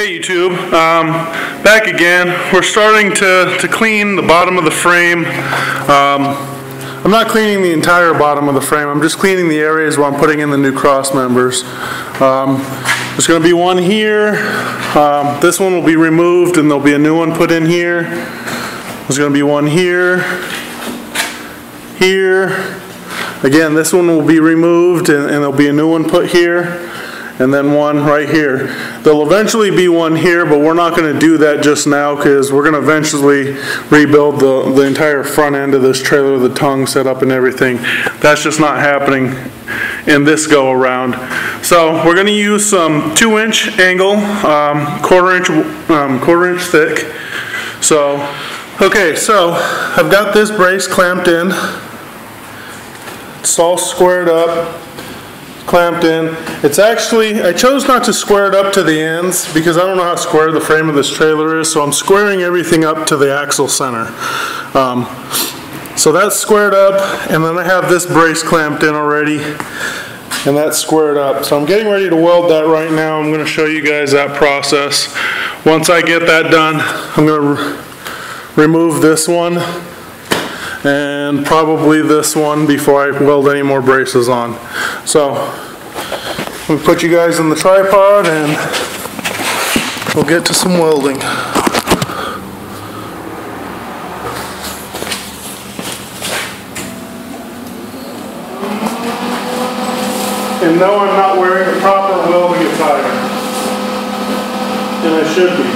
Hey YouTube, um, back again. We're starting to, to clean the bottom of the frame. Um, I'm not cleaning the entire bottom of the frame, I'm just cleaning the areas where I'm putting in the new cross members. Um, there's going to be one here, um, this one will be removed and there'll be a new one put in here. There's going to be one here, here. Again, this one will be removed and, and there'll be a new one put here and then one right here. There'll eventually be one here, but we're not gonna do that just now because we're gonna eventually rebuild the, the entire front end of this trailer, the tongue set up and everything. That's just not happening in this go around. So we're gonna use some two inch angle, um, quarter inch, um, quarter inch thick. So, okay, so I've got this brace clamped in. It's all squared up clamped in. It's actually, I chose not to square it up to the ends because I don't know how square the frame of this trailer is, so I'm squaring everything up to the axle center. Um, so that's squared up, and then I have this brace clamped in already, and that's squared up. So I'm getting ready to weld that right now. I'm gonna show you guys that process. Once I get that done, I'm gonna re remove this one and probably this one before I weld any more braces on. So, we put you guys in the tripod and we'll get to some welding. And no, I'm not wearing the proper welding attire. And I should be.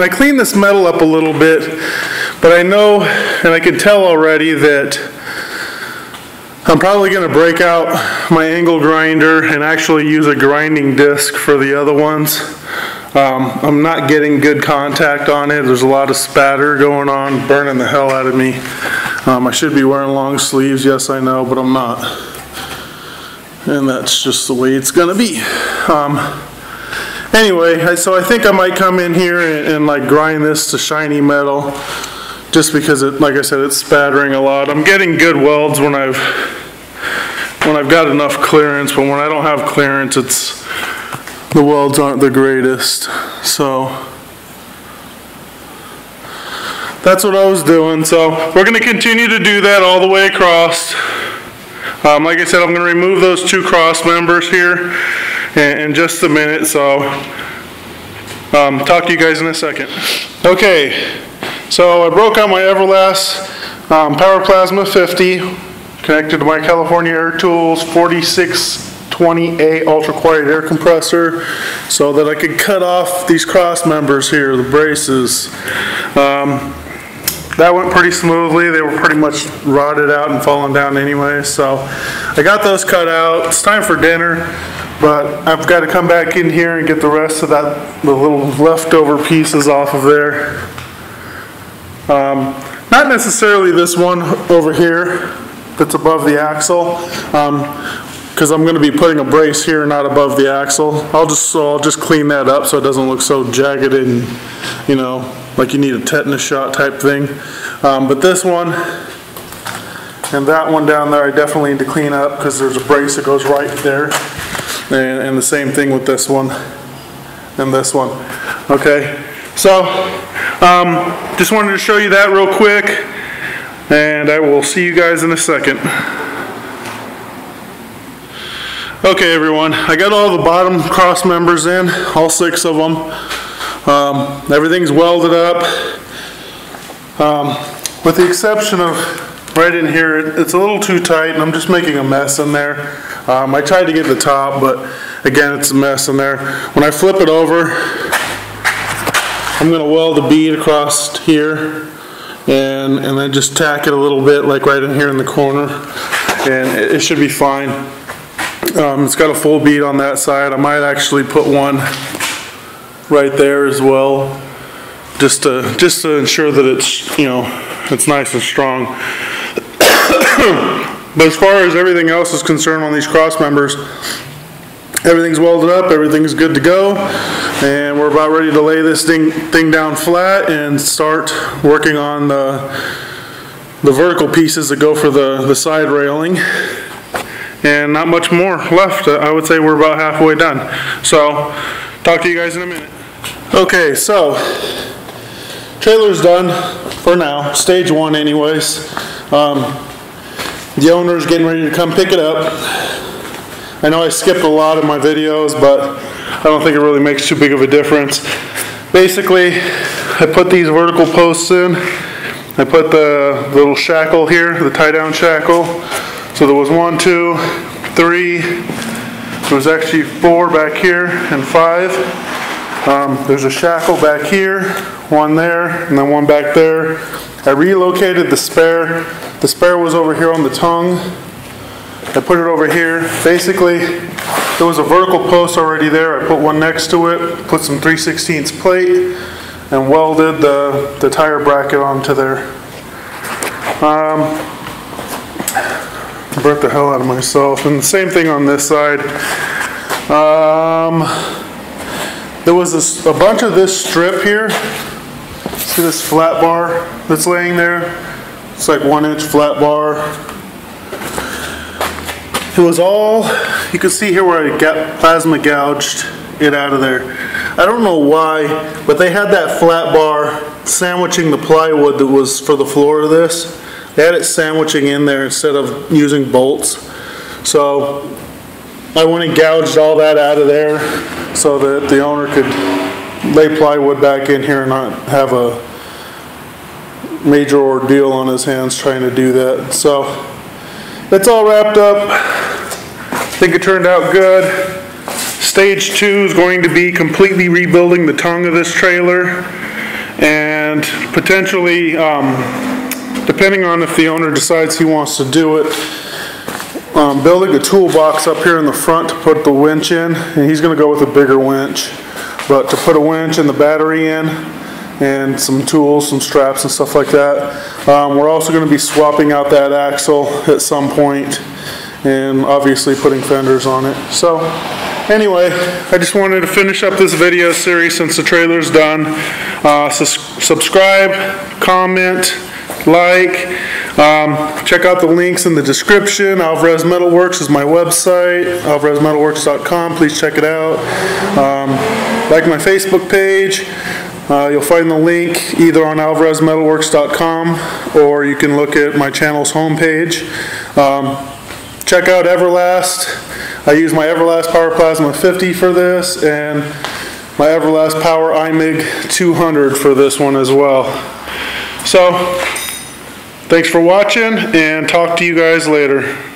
I cleaned this metal up a little bit, but I know and I can tell already that I'm probably going to break out my angle grinder and actually use a grinding disc for the other ones. Um, I'm not getting good contact on it. There's a lot of spatter going on, burning the hell out of me. Um, I should be wearing long sleeves, yes I know, but I'm not. And that's just the way it's going to be. Um, Anyway, so I think I might come in here and, and, like grind this to shiny metal just because it, like I said, it's spattering a lot. I'm getting good welds when I've, when I've got enough clearance, but when I don't have clearance, it's, the welds aren't the greatest. So, that's what I was doing. So we're going to continue to do that all the way across. Um, like I said, I'm going to remove those two cross members here in, just a minute, so um, talk to you guys in a second. Okay, so I broke out my Everlast um, Power Plasma 50, connected to my California Air Tools 4612 20A ultra quiet air compressor so that I could cut off these cross members here, the braces. Um, that went pretty smoothly. They were pretty much rotted out and falling down anyway, so I got those cut out. It's time for dinner, but I've got to come back in here and get the rest of that, the little leftover pieces off of there. Um, not necessarily this one over here that's above the axle, because I'm going to be putting a brace here, not above the axle. I'll just, so I'll just clean that up so it doesn't look so jagged and, you know, like you need a tetanus shot type thing. Um, but this one and that one down there, I definitely need to clean up because there's a brace that goes right there. And, and the same thing with this one and this one. Okay, so um, just wanted to show you that real quick and I will see you guys in a second. Okay everyone, I got all the bottom cross members in, all six of them. Um, everything's welded up. Um, with the exception of right in here, it's a little too tight and I'm just making a mess in there. Um, I tried to get the top, but again, it's a mess in there. When I flip it over, I'm gonna weld a bead across here and, and then just tack it a little bit like right in here in the corner and it, it should be fine. Um, it's got a full bead on that side. I might actually put one right there as well, just to, just to ensure that it's, you know, it's nice and strong. but as far as everything else is concerned on these cross members, everything's welded up, everything's good to go, and we're about ready to lay this thing, thing down flat and start working on the, the vertical pieces that go for the, the side railing. And not much more left. I would say we're about halfway done. So, talk to you guys in a minute. Okay, so trailer's done for now, stage one anyways. Um, the owner's getting ready to come pick it up. I know I skipped a lot of my videos, but I don't think it really makes too big of a difference. Basically, I put these vertical posts in. I put the little shackle here, the tie down shackle. So there was one, two, three, there was actually four back here and five. Um, there's a shackle back here, one there, and then one back there. I relocated the spare. The spare was over here on the tongue. I put it over here. Basically, there was a vertical post already there. I put one next to it, put some 3 16 plate, and welded the, the tire bracket onto there. Um, burnt the hell out of myself. And the same thing on this side. Um, there was a bunch of this strip here. See this flat bar that's laying there? It's like one inch flat bar. It was all, you can see here where I got plasma gouged it out of there. I don't know why, but they had that flat bar sandwiching the plywood that was for the floor of this. They had it sandwiching in there instead of using bolts. So I went and gouged all that out of there so that the owner could lay plywood back in here and not have a major ordeal on his hands trying to do that. So it's all wrapped up. I think it turned out good. Stage two is going to be completely rebuilding the tongue of this trailer and potentially, um, depending on if the owner decides he wants to do it, um, building a toolbox up here in the front to put the winch in, and he's going to go with a bigger winch. But to put a winch and the battery in, and some tools, some straps and stuff like that. Um, we're also going to be swapping out that axle at some point and obviously putting fenders on it. So anyway, I just wanted to finish up this video series since the trailer's done. Uh, subscribe, comment, like. Um, check out the links in the description. Alvarez Metalworks is my website, alvarezmetalworks.com. Please check it out. Um, like my Facebook page. Uh, you'll find the link either on alvarezmetalworks.com or you can look at my channel's homepage. Um, check out Everlast. I use my Everlast Power Plasma 50 for this and my Everlast Power iMig 200 for this one as well. So, Thanks for watching and talk to you guys later.